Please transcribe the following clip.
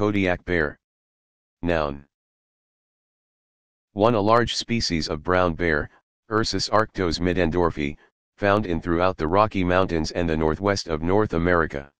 Kodiak bear. Noun. 1. A large species of brown bear, Ursus arctos middendorffi, found in throughout the Rocky Mountains and the northwest of North America.